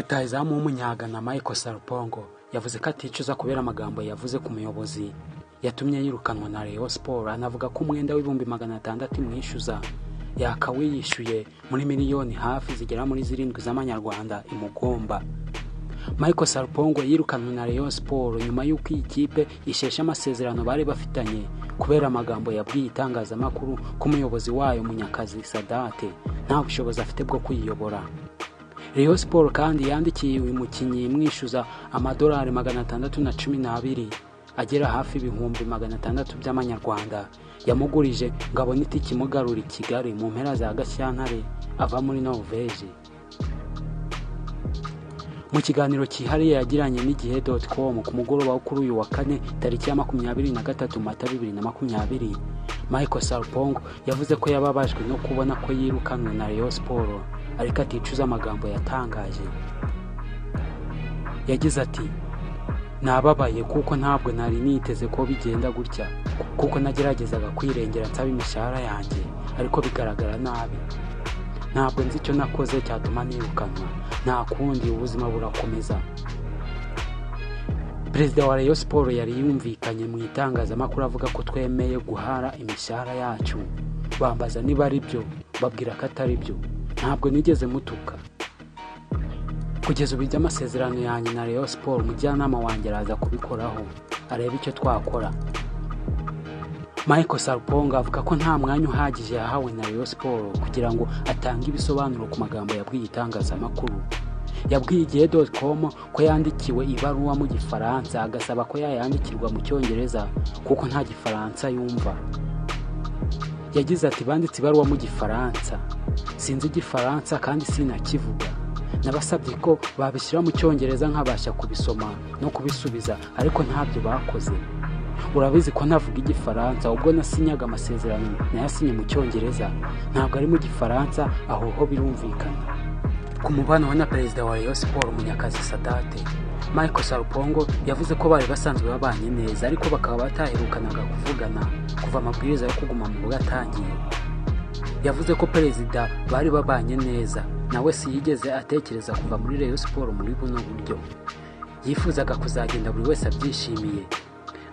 rutahizamu w'umunyagana michael sarupongo yavuze ko aticuza kubera amagambo yavuze ku muyobozi. Yatumye yirukanwa na Rayon Sport anavuga ko umwenda w'ibihumbi magana atandatu imwishyuza yakawiyishyuye muri miliyoni hafi zigera muri zirindwi z'amanyarwanda imugomba Michael Sarpongo yirukanwe na Rayon Sport nyuma y'uko iyi kipe isheshe amasezerano bari bafitanye kubera amagambo yabwiye itangazamakuru ko umuyobozi wayo Munyakazi Sadate nta bushobozi afite bwo kuyiyobora. Rayon Sport kandi yandikiye uyu mukinnyi imwishyuza amadolari magana atandatu na cumi n'abiri agera hafi ibihumbi magana atandatu by'amanyarwanda. Yamugurije ngo abone itike imugarura i Kigali mu mpera za Gashyantare ava muri Norvege. Mu kiganiro cyihariye yagiranye n'igihe com ku mugoroba wo kuri uyu wa kane tariki ya makumyabiri na gatatu mata bibiri na makumyabiri. Michael sarpong yavuze ko yababajwe no kubona ko yirukanwe na Rayon Sport. Ariko aticuza amagambo yatangaje. Yagize ati nababaye kuko ntabwo nari niteze ko bigenda gutya kuko nageragezaga kwirengera nsaba imishahara yanjye ariko bigaragara nabi. Ntabwo nzi icyo nakoze cyatuma nirukanwa nta kundi ubuzima burakomeza. Perezida wa Rayon Sport yari yumvikanye mu itangazamakuru avuga ko twemeye guhara imishahara yacu. Bambaza niba ari byo babwira ko atari byo ntabwo nigeze mutuka. Kugeza ubu iby'amasezerano yanjye na Rayon Sport umujyanama wanjye araza kubikoraho areba icyo twakora. Michael Sarponga avuga ko nta mwanya uhagije yahawe na Rayon Sport kugira ngo atange ibisobanuro ku magambo yabwiye itangazamakuru. Yabwiye igihe com ko yandikiwe ibaruwa mu gifaransa agasaba ko yayandikirwa mu cyongereza kuko nta gifaransa yumva. Yagize ati banditse ibaruwa mu gifaransa. Sinzi igifaransa kandi sinakivuga. Nabasabye ko babishyira mu cyongereza nkabasha kubisoma no kubisubiza ariko ntabyo bakoze. Urabizi ko navuga igifaransa ubwo nasinyaga amasezerano nayasinye mu cyongereza. Ntabwo ari mu gifaransa aho ho birumvikana. Ku mubano we na perezida wa Rayon Sport Munyakazi Sadate. Michael Sarupongo yavuze ko bari basanzwe babanye neza ariko bakaba bataherukanaga kuvugana kuva amabwiriza yo kuguma mu rugo atangiye yavuze ko perezida bari babanye neza nawe siyigeze atekereza kuva muri Rayon Sport muri buno buryo. Yifuzaga kuzagenda buri wese abyishimiye.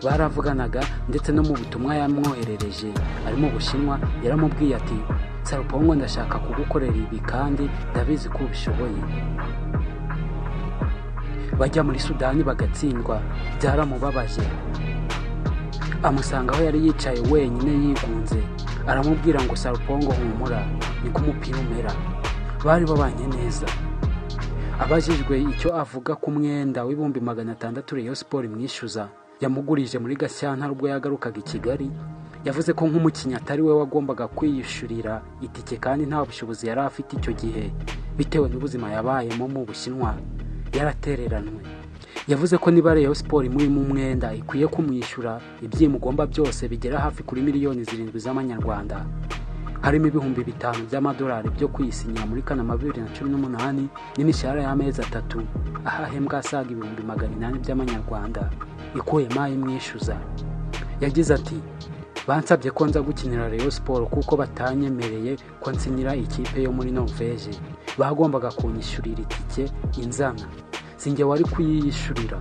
Baravuganaga ndetse no mu butumwa yamwoherereje ari mu bushinwa yaramubwiye ati sarupongo ndashaka kugukorera ibi kandi ndabizi ko ubishoboye. Bajya muri sudani bagatsindwa byaramubabaje. Amusanga aho yari yicaye wenyine yigunze aramubwira ngo sarupongo humura. Niko umupira umera. Bari babanye neza. Abajijwe icyo avuga ku mwenda w'ibihumbi magana atandatu Rayon Sport imwishyuza yamugurije muri Gashyantare ubwo yagarukaga i Kigali yavuze ko nk'umukinnyi atari we wagombaga kwiyishyurira itike kandi nta bushobozi yari afite icyo gihe bitewe n'ubuzima yabayemo mu Bushinwa. Yaratereranwe. Yavuze ko niba Rayon Sport imurimo umwenda ikwiye kumwishyura ibyimugomba byose bigera hafi kuri miliyoni zirindwi z'amanyarwanda harimo ibihumbi bitanu by'amadolari byo kwisinyira muri kanama bibiri na cumi n'umunani n'imishahara y'amezi atatu aho ahembwa asaga ibihumbi magana inani by'amanyarwanda. Ikuyemo ayimwishyuza yagize ati bansabye ko nza gukinira Rayon Sport kuko batanyemereye ko nsinyira ikipe yo muri Norvege bagombaga kunyishyurira itike inzana. Sinjye wari kuyiyishyurira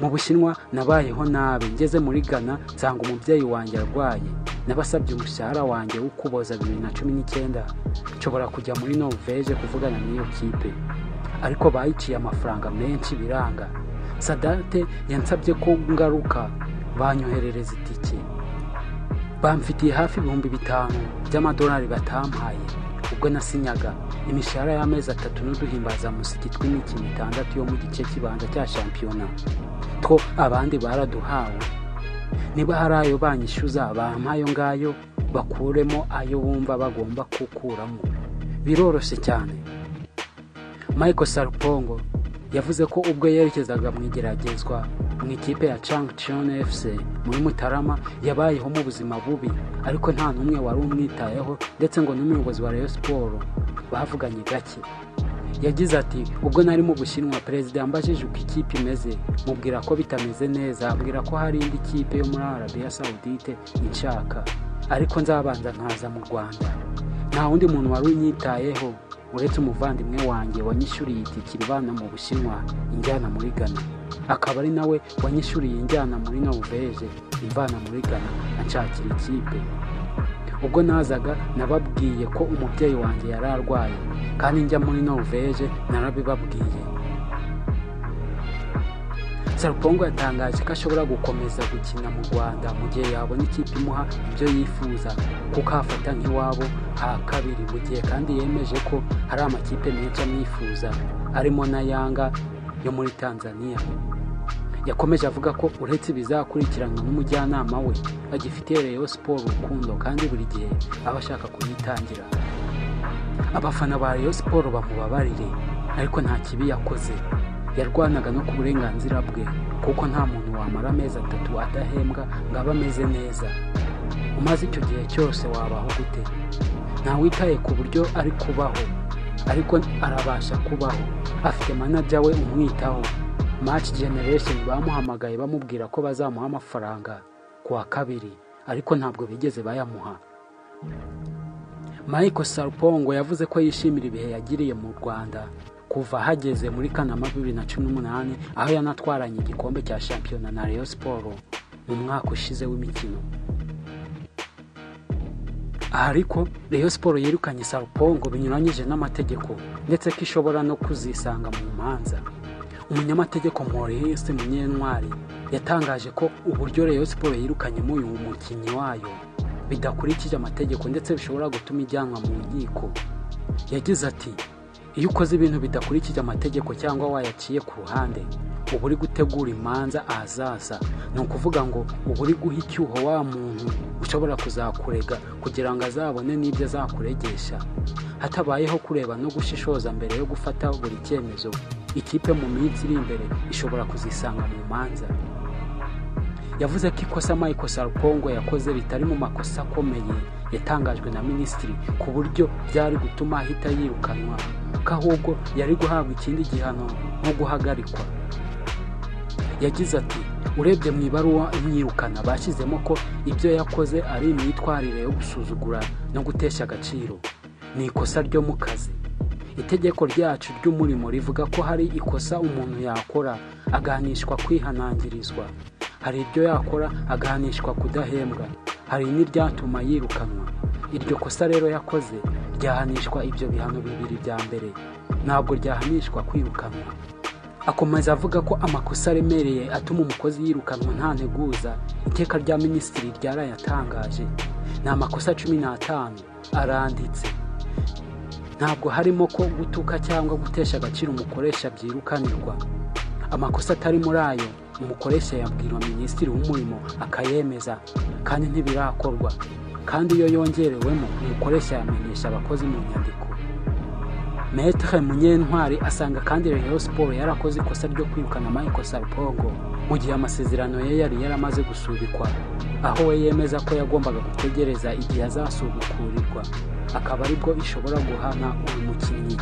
mu bushinwa nabayeho nabi. Ngeze muri Ghana nsanga umubyeyi wanjye arwaye. Nabasabye umushahara wanjye wo kuboza bibiri na cumi n'icyenda. Nshobora kujya muri Norvege kuvugana n'iyo kipe. Ariko bayiciye amafaranga menshi biranga. Sadate yansabye ko ngaruka. Banyoherereza itike. Bamfitiye hafi ibihumbi bitanu by'amadolari batampaye. Ubwo nasinyaga. Imishahara y'amezi atatu n'uduhimbazamusiki tw'imikino itandatu yo mu gice kibanza cya shampiyona. Two abandi baraduhawe. Niba hari ayo banyishyuza bampa ayo ngayo bakuremo ayo bumva bagomba gukuramo biroroshye cyane. Michael sarupongo yavuze ko ubwo yerekezaga mu igeragezwa mu ikipe ya Changchun FC muri Mutarama yabayeho mu buzima bubi. Ariko nta n'umwe wari umwitayeho ndetse ngo n'umuyobozi wa Rayon Sport bavuganye gake. Yagize ati ubwo nari mu Bushinwa perezida yambajije uko ikipe imeze. Mubwira ko bitameze neza abwira ko hari indi kipe yo muri Arabia Saudite inshaka ariko nzabanza nkaza mu Rwanda. Nta wundi muntu wari unyitayeho. Uretse umuvandimwe wanjye wanyishyuriye itike ibana mu bushinwa injyana muri ghana. Akaba ari nawe wanyishyuriye injyana muri norvege imvana muri ghana anshakira ikipe. Ubwo nazaga nababwiye ko umubyeyi wanjye yari arwaye. Kandi njya muri norvege narabibabwiye. Sarupongo yatangaje ko ashobora gukomeza gukina mu rwanda mu gihe yabona ikipe imuha ibyo yifuza kuko hafata nk'iwabo ha kabiri. Mu gihe kandi yemeje ko hari amakipe menshi amwifuza arimo na yanga yo muri tanzania. Yakomeje avuga ko uretse ibizakurikiranwa n'umujyanama we agifitiye reyo siporo urukundo kandi buri gihe aba ashaka kuyitangira. Abafana ba reyo siporo bamubabarire ariko nta kibi yakoze. Yarwanaga no ku burenganzira bwe kuko nta muntu wamara amezi atatu adahembwa ngo abe ameze neza. Umaze icyo gihe cyose wabaho gute? Ntawitaye ku buryo ari kubaho ariko arabasha kubaho. Afite manager we umwitaho. Match generation bamuhamagaye bamubwira ko bazamuha amafaranga ku wa kabiri ariko ntabwo bigeze bayamuha. Michael Sarpongo yavuze ko yishimira ibihe yagiriye mu Rwanda kuva hageze muri Kanama bibiri na cumi n'umunani aho yanatwaranye igikombe cya shampiyona na Rayon Sport mu mwaka ushize w'imikino. Aha ariko Rayon Sport yirukanye Sarpongo binyuranyije n'amategeko ndetse ko ishobora no kuzisanga mu manza. Umunyamategeko Maurice Munyentwari yatangaje ko uburyo Rayon Sport yirukanyemo uyu mukinnyi wayo bidakurikije amategeko ndetse bishobora gutuma ijyanwa mu nkiko. Yagize ati iyo ukoze ibintu bidakurikije amategeko cyangwa wayaciye ku ruhande uba uri gutegura imanza ahazaza. Ni ukuvuga ngo uba uri guha icyuho wa muntu ushobora kuzakurega kugira ngo azabone n'ibyo azakuregesha. Hatabayeho kureba no gushishoza mbere yo gufata buri cyemezo. Ikipe mu minsi iri imbere ishobora kuzisanga mu manza. Yavuze ko ikosa Michael Sarpongo yakoze ritari mu makosa akomeye yatangajwe na minisitiri ku buryo byari gutuma ahita yirukanwa ko ahubwo yari guhabwa ikindi gihano nko guhagarikwa. Yagize ati urebye mu ibaruwa imwirukana bashyizemo ko ibyo yakoze ari imyitwarire yo gusuzugura no gutesha agaciro. Ni ikosa ryo mu kazi. Itegeko ryacu ry'umurimo rivuga ko hari ikosa umuntu yakora agahanishwa kwihanangirizwa. Hari ibyo yakora agahanishwa kudahembwa. Hari n'iryatuma yirukanwa. Iryo kosa rero yakoze ryahanishwa ibyo bihano bibiri bya mbere. Ntabwo ryahanishwa kwirukanwa. Akomeza avuga ko amakosa aremereye atuma umukozi yirukanwa nta nteguza. Iteka rya minisitiri ryarayatangaje. Ni amakosa cumi n'atanu aranditse. Ntabwo harimo ko gutuka cyangwa gutesha agaciro umukoresha byirukanirwa. Amakosa atari muri ayo umukoresha yabwirwa minisitiri w'umurimo akayemeza. Kandi ntibirakorwa. Kandi iyo yongerewemo umukoresha yamenyesha abakozi mu nyandiko. Metre munyentwari asanga kandi Rayon Sport yarakoze ikosa ryo kwirukana Michael Sarpongo mu gihe amasezerano ye yari yaramaze gusubikwa. Aho we yemeza ko yagombaga gutegereza igihe azasubukurirwa akaba ari bwo ishobora guhana uyu mukinnyi.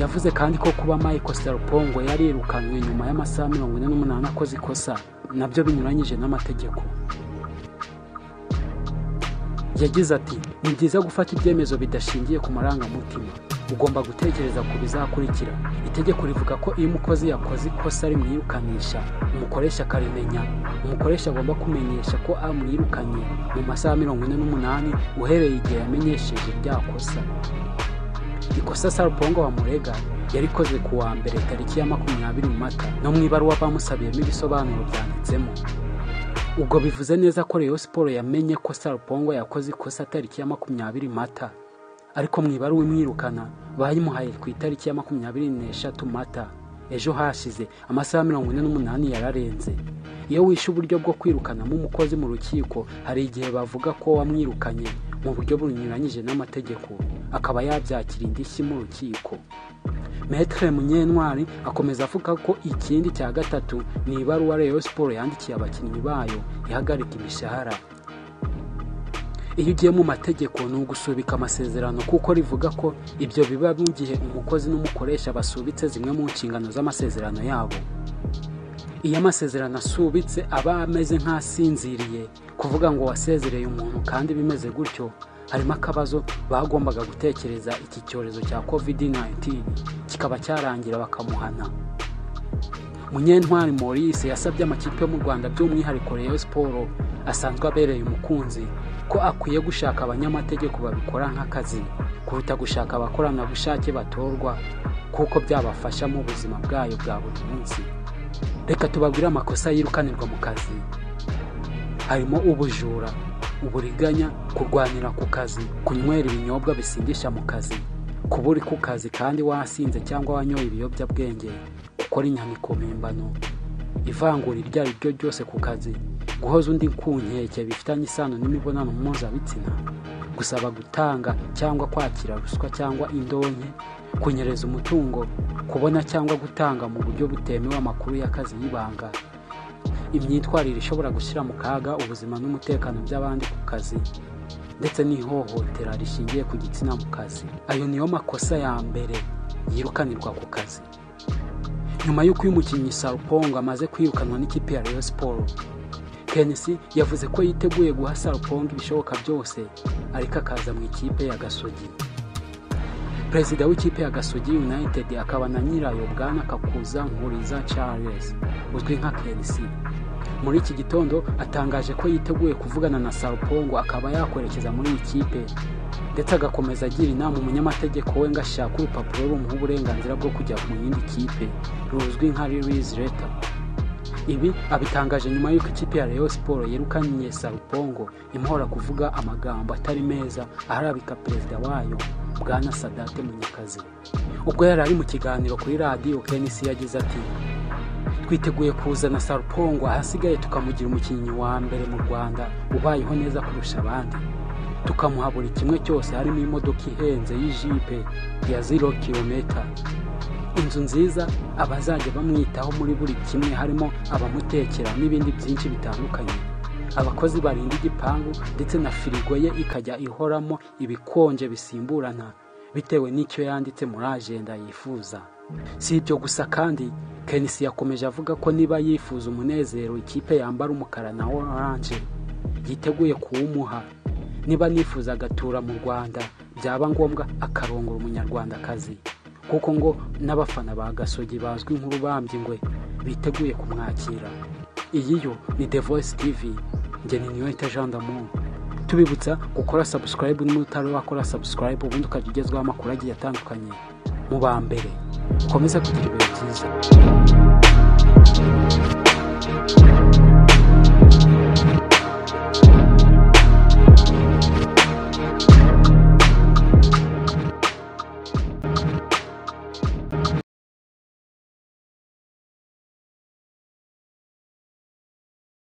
Yavuze kandi ko kuba Michael Sarpongo yarirukanwe nyuma y'amasaha mirongo ine n'umunani akoze ikosa na byo binyuranyije n'amategeko. Yagize ati ni byiza gufata ibyemezo bidashingiye ku marangamutima. Ugomba gutekereza ku bizakurikira. Itegeko rivuga ko iyo umukozi yakoze ikosa rimwirukanisha umukoresha akarimenya. Umukoresha agomba kumenyesha ko amwirukanye. Mu masaha mirongo ine n'umunani uhereye igihe yamenyesheje rya kosa. Ikosa sarupongo wamurega yarikoze ku wa mbere tariki ya makumyabiri mata. No mu ibaruwa bamusabiyemo ibisobanuro byanditsemo. Ubwo bivuze neza ko Rayon Sport yamenye ko Sarupongo yakoze ikosa tariki ya makumyabiri mata. Ariko mu ibaruwa imwirukana bayimuhaye ku itariki ya makumyabiri n'eshatu mata. Ejo hashize amasaha mirongo ine n'umunani yararenze. Iyo wishe uburyo bwo kwirukanamo umukozi mu rukiko hari igihe bavuga ko wamwirukanye mu buryo bunyuranyije n'amategeko akaba yabyakira indishyi mu rukiko. Metre munyentwari akomeza avuga ko ikindi cya gatatu ni ibaruwa Rayon Sport yandikiye abakinnyi bayo ihagarika imishahara. Iyo ugiye mu mategeko ni ugusubika amasezerano kuko rivuga ko ibyo biba mu gihe umukozi n'umukoresha basubitse zimwe mu nshingano z'amasezerano yabo. Iyo amasezerano asubitse aba ameze nk'asinziriye kuvuga ngo wasezereye umuntu kandi bimeze gutyo. Harimo akabazo bagombaga gutekereza iki cyorezo cya covid-19 kikaba cyarangira bakamuhana. Munyentwari maurice yasabye amakipe yo mu rwanda by'umwihariko rayon siporo asanzwe abereye umukunzi. Ko akwiye gushaka abanyamategeko babikora nk'akazi kuruta gushaka abakoranabushake batorwa kuko byabafasha mu buzima bwayo bwa buri munsi. Reka tubabwire amakosa yirukanirwa mu kazi. Harimo ubujura uburiganya kurwanira ku kazi kunywera ibinyobwa bisindisha mu kazi kuba uri ku kazi kandi wasinze cyangwa wanyoye ibiyobyabwenge gukora inyandiko mpimbano ivangura iryo ari ryo ryose ku kazi. Guhoza undi ku nkeke bifitanye isano n'imibonano mpuzabitsina gusaba gutanga cyangwa kwakira ruswa cyangwa indonke kunyereza umutungo kubona cyangwa gutanga mu buryo butemewe amakuru y'akazi y'ibanga. Imyitwarire ishobora gushyira mu kaga ubuzima n'umutekano by'abandi ku kazi ndetse n'ihohotera rishingiye ku gitsina mu kazi. Ayo niyo makosa ya mbere yirukanirwa ku kazi. Nyuma y'uko uyu mukinnyi sarupongo amaze kwirukanwa n'ikipe ya rayon siporo kenisi yavuze ko yiteguye guha sarupongo ibishoboka byose ariko akaza mu ikipe ya gasogi. Perezida w'ikipe ya gasogi united akaba na nyirayo bwana kakuza nkuriza charles uzwi nka kenisi muri iki gitondo atangaje ko yiteguye kuvugana na sarupongo akaba yakwerekeza muri iyi kipe ndetse agakomeza agira inama umunyamategeko we ngo ashake urupapuro rumuha uburenganzira bwo kujya mu yindi kipe ruzwi nka release letter. Ibi abitangaje nyuma y'uko ikipe ya rayon siporo yirukanye sarupongo imuhora kuvuga amagambo atari meza aharabika perezida wayo bwana sadate munyakazi. Ubwo yari ari mu kiganiro kuri radiyo kenisi yagize ati twiteguye kuzana sarupongo ahasigaye tukamugira umukinnyi wa mbere mu rwanda ubayeho neza kurusha abandi. Tukamuha buri kimwe cyose harimo imodoka ihenze y'ijipe ya zero kilometa inzu nziza abazajya bamwitaho muri buri kimwe harimo abamutekera n'ibindi byinshi bitandukanye. Abakozi barinda igipangu ndetse na firigo ye ikajya ihoramo ibikonje bisimburana bitewe n'icyo yanditse muri ajenda yifuza. Si ibyo gusa kandi kenisi yakomeje avuga ko niba yifuza umunezero ikipe yambara umukara na oranje yiteguye kuwumuha. Niba nifuza agatura mu rwanda byaba ngombwa akarongora umunyarwandakazi. Kuko ngo n'abafana ba gasogi bazwi nk'urubambyi ngwe biteguye kumwakira. Iyi yo ni the voice tv njye ni niyo d'amour. Tubibutsa gukora subscribe niba utari wakora subscribe ubundi ukajya ugezwaho amakuru agiye atandukanye. Mu ba mbere komeza kugira ibihe byiza.